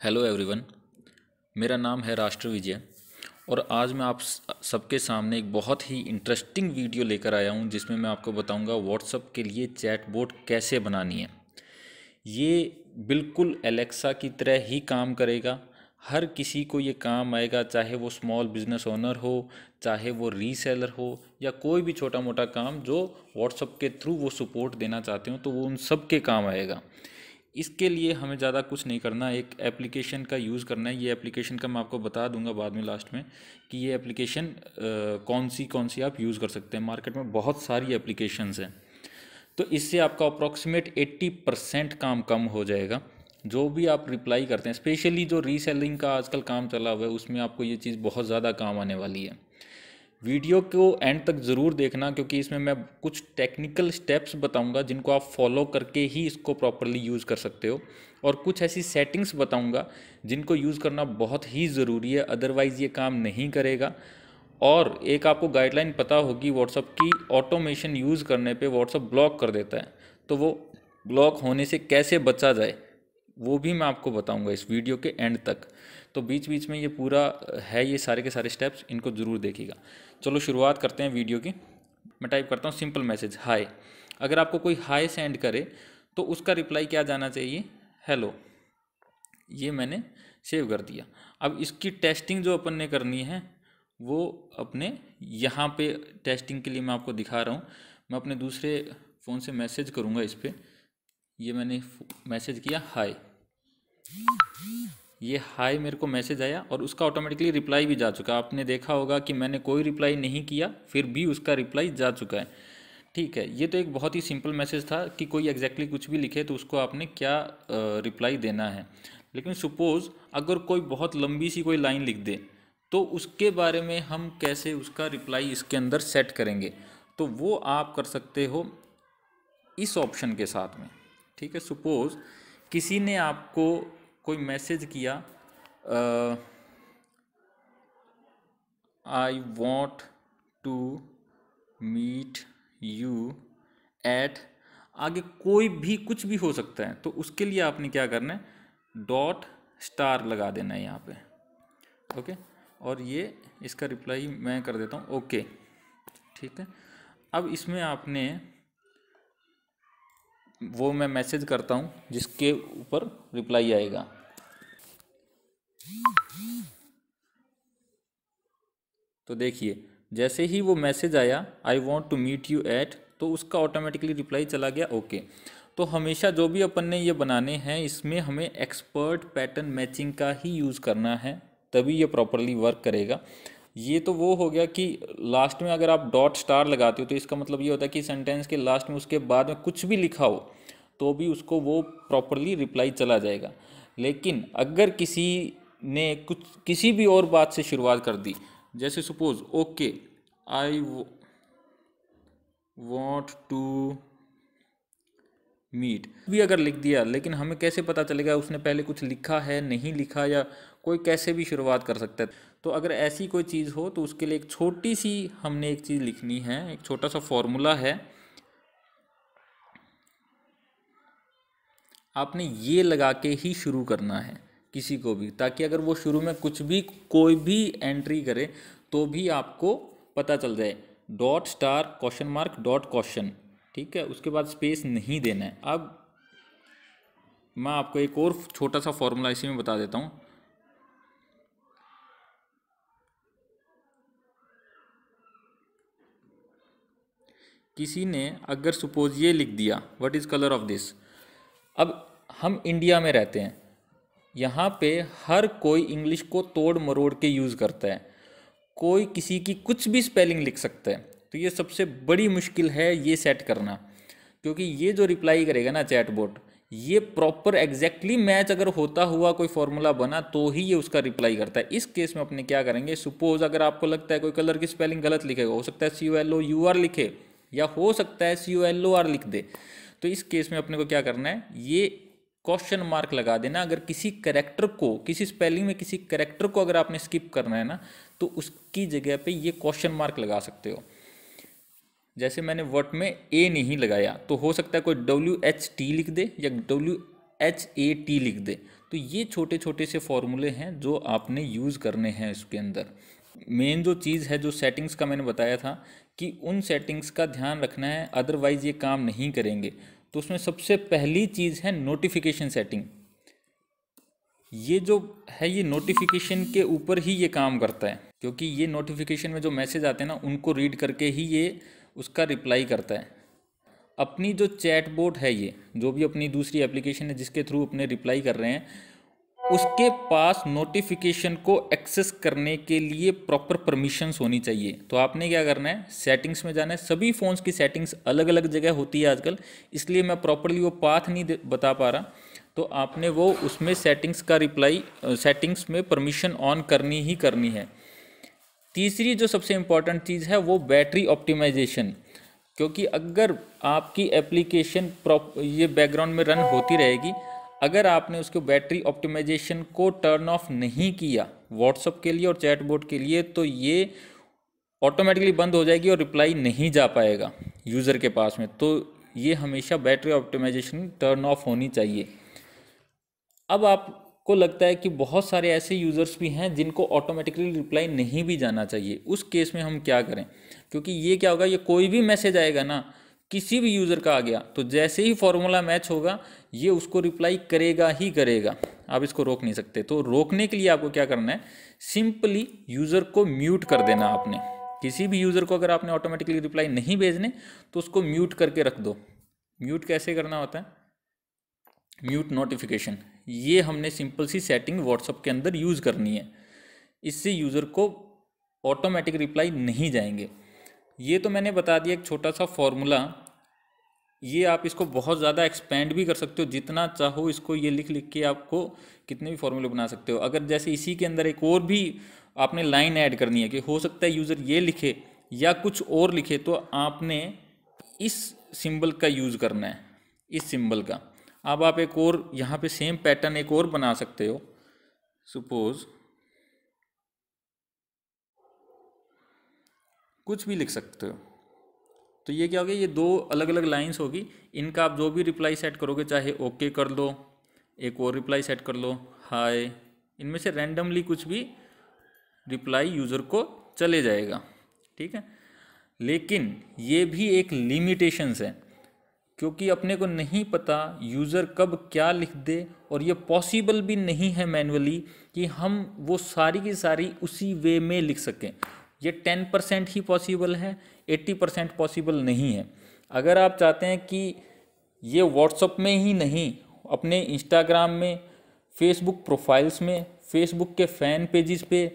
Hello everyone मेरा नाम है राष्ट्र विजय और आज मैं आप सबके सामने एक बहुत ही इंटरेस्टिंग वीडियो लेकर आया हूँ, जिसमें मैं आपको बताऊँगा व्हाट्सअप के लिए चैट बोट कैसे बनानी है। ये बिल्कुल एलेक्सा की तरह ही काम करेगा। हर किसी को ये काम आएगा, चाहे वो स्मॉल बिज़नेस ओनर हो, चाहे वो रीसेलर हो, या कोई भी छोटा मोटा काम जो व्हाट्सअप के थ्रू वो सपोर्ट देना चाहते हो तो वो उन सब के काम आएगा। इसके लिए हमें ज़्यादा कुछ नहीं करना, एक एप्लीकेशन का यूज़ करना है। ये एप्लीकेशन का मैं आपको बता दूँगा बाद में लास्ट में कि ये एप्लीकेशन कौन सी कौन सी आप यूज़ कर सकते हैं। मार्केट में बहुत सारी एप्लीकेशंस हैं। तो इससे आपका अप्रॉक्सीमेट 80 परसेंट काम कम हो जाएगा। जो भी आप रिप्लाई करते हैं स्पेशली जो रीसेलिंग का आजकल काम चला हुआ है, उसमें आपको ये चीज़ बहुत ज़्यादा काम आने वाली है। वीडियो को एंड तक ज़रूर देखना, क्योंकि इसमें मैं कुछ टेक्निकल स्टेप्स बताऊँगा जिनको आप फॉलो करके ही इसको प्रॉपरली यूज़ कर सकते हो। और कुछ ऐसी सेटिंग्स बताऊँगा जिनको यूज़ करना बहुत ही ज़रूरी है अदरवाइज़ ये काम नहीं करेगा। और एक आपको गाइडलाइन पता होगी व्हाट्सअप की ऑटोमेशन यूज़ करने पर व्हाट्सअप ब्लॉक कर देता है। तो वो ब्लॉक होने से कैसे बचा जाए, वो भी मैं आपको बताऊँगा इस वीडियो के एंड तक। तो बीच बीच में ये पूरा है ये सारे के सारे स्टेप्स इनको ज़रूर देखिएगा। चलो शुरुआत करते हैं वीडियो की। मैं टाइप करता हूँ सिंपल मैसेज हाय अगर आपको कोई हाय सेंड करे तो उसका रिप्लाई क्या जाना चाहिए? हेलो ये मैंने सेव कर दिया। अब इसकी टेस्टिंग जो अपन ने करनी है, वो अपने यहाँ पे टेस्टिंग के लिए मैं आपको दिखा रहा हूँ। मैं अपने दूसरे फ़ोन से मैसेज करूँगा इस पर ये मैंने मैसेज किया हाय ये हाई मेरे को मैसेज आया और उसका ऑटोमेटिकली रिप्लाई भी जा चुका आपने देखा होगा कि मैंने कोई रिप्लाई नहीं किया, फिर भी उसका रिप्लाई जा चुका है। ठीक है, ये तो एक बहुत ही सिंपल मैसेज था कि कोई एग्जैक्टली exactly कुछ भी लिखे तो उसको आपने क्या रिप्लाई देना है। लेकिन सपोज़ अगर कोई बहुत लंबी सी कोई लाइन लिख दे तो उसके बारे में हम कैसे उसका रिप्लाई इसके अंदर सेट करेंगे? तो वो आप कर सकते हो इस ऑप्शन के साथ में। ठीक है सपोज़ किसी ने आपको कोई मैसेज किया I want to meet you at आगे कोई भी कुछ भी हो सकता है तो उसके लिए आपने क्या करना है? डॉट स्टार लगा देना है यहाँ पे। ओके? और ये, इसका रिप्लाई मैं कर देता हूँ। ओके। ठीक है? अब इसमें आपने वो मैं मैसेज करता हूँ, जिसके ऊपर रिप्लाई आएगा। तो देखिए, जैसे ही वो मैसेज आया I want to meet you at तो उसका ऑटोमेटिकली रिप्लाई चला गया ओके तो हमेशा जो भी अपन ने ये बनाने हैं, इसमें हमें एक्सपर्ट पैटर्न मैचिंग का ही यूज़ करना है, तभी ये प्रॉपरली वर्क करेगा। ये तो वो हो गया कि लास्ट में अगर आप डॉट स्टार लगाते हो तो इसका मतलब ये होता है कि सेंटेंस के लास्ट में उसके बाद में कुछ भी लिखा हो तो भी उसको वो प्रॉपरली रिप्लाई चला जाएगा। लेकिन अगर किसी ने कुछ, किसी भी और बात से शुरुआत कर दी, जैसे suppose okay I want to meet भी अगर लिख दिया, लेकिन हमें कैसे पता चलेगा उसने पहले कुछ लिखा है, नहीं लिखा, या कोई कैसे भी शुरुआत कर सकता है? तो अगर ऐसी कोई चीज़ हो तो उसके लिए एक छोटी सी हमने एक चीज़ लिखनी है, एक छोटा सा फॉर्मूला है। आपने ये लगा के ही शुरू करना है किसी को भी, ताकि अगर वो शुरू में कुछ भी, कोई भी एंट्री करे तो भी आपको पता चल जाए। Dot star question mark dot question ठीक है? उसके बाद स्पेस नहीं देना है। अब मैं आपको एक और छोटा सा फॉर्मूला इसी में बता देता हूँ। किसी ने अगर सपोज़ ये लिख दिया what is colour of this अब हम इंडिया में रहते हैं। यहाँ पे हर कोई इंग्लिश को तोड़ मरोड़ के यूज़ करता है। कोई किसी की कुछ भी स्पेलिंग लिख सकता है। तो ये सबसे बड़ी मुश्किल है ये सेट करना। क्योंकि ये जो रिप्लाई करेगा ना चैट बोट ये प्रॉपर एग्जैक्टली मैच अगर होता हुआ कोई फॉर्मूला बना तो ही ये उसका रिप्लाई करता है। इस केस में अपने क्या करेंगे? सपोज़ अगर आपको लगता है कोई कलर की स्पेलिंग गलत लिखेगा, हो सकता है C U L O U R लिखे, या हो सकता है C U L O R लिख दे तो इस केस में अपने को क्या करना है? ये क्वेश्चन मार्क लगा देना। अगर किसी करेक्टर को, किसी स्पेलिंग में किसी करेक्टर को अगर आपने स्किप करना है ना तो उसकी जगह पे ये क्वेश्चन मार्क लगा सकते हो। जैसे मैंने वर्ड में ए नहीं लगाया तो हो सकता है कोई डब्ल्यू एच टी लिख दे या डब्ल्यू एच ए टी लिख दे। तो तो ये छोटे छोटे से फॉर्मूले हैं जो आपने यूज़ करने हैं इसके अंदर। मेन जो चीज़ है, जो सेटिंग्स का मैंने बताया था कि उन सेटिंग्स का ध्यान रखना है अदरवाइज़ ये काम नहीं करेंगे। तो उसमें सबसे पहली चीज़ है नोटिफिकेशन सेटिंग ये जो है, ये नोटिफिकेशन के ऊपर ही ये काम करता है, क्योंकि ये नोटिफिकेशन में जो मैसेज आते हैं ना, उनको रीड करके ही ये उसका रिप्लाई करता है। अपनी जो चैट बोट है ये, जो भी अपनी दूसरी एप्लीकेशन है जिसके थ्रू अपने रिप्लाई कर रहे हैं, उसके पास नोटिफिकेशन को एक्सेस करने के लिए प्रॉपर परमिशंस होनी चाहिए। तो आपने क्या करना है? सेटिंग्स में जाना है। सभी फ़ोन्स की सेटिंग्स अलग अलग जगह होती है आजकल, इसलिए मैं प्रॉपरली वो पाथ नहीं बता पा रहा। तो आपने वो उसमें सेटिंग्स का रिप्लाई सेटिंग्स में परमिशन ऑन करनी ही करनी है। तीसरी जो सबसे इंपॉर्टेंट चीज़ है वो बैटरी ऑप्टिमाइजेशन क्योंकि अगर आपकी एप्लीकेशन प्रॉप ये बैकग्राउंड में रन होती रहेगी, अगर आपने उसके बैटरी ऑप्टिमाइजेशन को टर्न ऑफ़ नहीं किया व्हाट्सअप के लिए और चैट बोर्ड के लिए तो ये ऑटोमेटिकली बंद हो जाएगी और रिप्लाई नहीं जा पाएगा यूज़र के पास में। तो ये हमेशा बैटरी ऑप्टिमाइजेशन टर्न ऑफ़ होनी चाहिए। अब आपको लगता है कि बहुत सारे ऐसे यूज़र्स भी हैं जिनको ऑटोमेटिकली रिप्लाई नहीं भी जाना चाहिए। उस केस में हम क्या करें? क्योंकि ये क्या होगा, ये कोई भी मैसेज आएगा ना, किसी भी यूज़र का आ गया तो जैसे ही फॉर्मूला मैच होगा, ये उसको रिप्लाई करेगा ही करेगा। आप इसको रोक नहीं सकते। तो रोकने के लिए आपको क्या करना है? सिंपली यूज़र को म्यूट कर देना आपने। किसी भी यूज़र को अगर आपने ऑटोमेटिकली रिप्लाई नहीं भेजने तो उसको म्यूट करके रख दो। म्यूट कैसे करना होता है? म्यूट नोटिफिकेशन ये हमने सिंपल सी सेटिंग व्हाट्सअप के अंदर यूज़ करनी है। इससे यूज़र को ऑटोमेटिक रिप्लाई नहीं जाएँगे। ये तो मैंने बता दिया एक छोटा सा फॉर्मूला ये आप इसको बहुत ज़्यादा एक्सपेंड भी कर सकते हो, जितना चाहो इसको ये लिख लिख के आपको कितने भी फॉर्मूले बना सकते हो। अगर जैसे इसी के अंदर एक और भी आपने लाइन ऐड करनी है कि हो सकता है यूज़र ये लिखे या कुछ और लिखे तो आपने इस सिंबल का यूज़ करना है। इस सिंबल का। अब आप एक और, यहाँ पे सेम पैटर्न एक और बना सकते हो। सपोज़ कुछ भी लिख सकते हो। तो ये क्या हो गया? ये दो अलग अलग लाइंस होगी। इनका आप जो भी रिप्लाई सेट करोगे, चाहे ओके कर लो, एक और रिप्लाई सेट कर लो हाय इनमें से रैंडमली कुछ भी रिप्लाई यूज़र को चले जाएगा। ठीक है? लेकिन ये भी एक लिमिटेशंस है। क्योंकि अपने को नहीं पता यूज़र कब क्या लिख दे और ये पॉसिबल भी नहीं है मैनुअली कि हम वो सारी की सारी उसी वे में लिख सकें। ये टेन परसेंट ही पॉसिबल है एट्टी परसेंट पॉसिबल नहीं है। अगर आप चाहते हैं कि ये व्हाट्सअप में ही नहीं, अपने इंस्टाग्राम में फेसबुक प्रोफाइल्स में फेसबुक के फ़ैन पेजेस पे,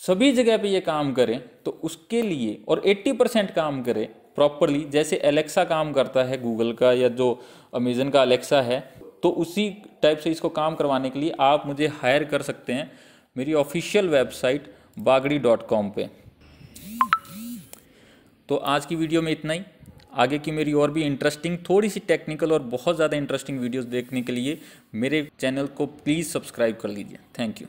सभी जगह पे ये काम करें तो उसके लिए और 80 परसेंट काम करें प्रॉपरली जैसे एलेक्सा काम करता है गूगल का या जो अमेज़न का अलेक्सा है तो उसी टाइप से इसको काम करवाने के लिए आप मुझे हायर कर सकते हैं मेरी official website Bagri dot com पर तो आज की वीडियो में इतना ही। आगे की मेरी और भी इंटरेस्टिंग थोड़ी सी टेक्निकल और बहुत ज़्यादा इंटरेस्टिंग वीडियोस देखने के लिए मेरे चैनल को प्लीज़ सब्सक्राइब कर लीजिए। Thank you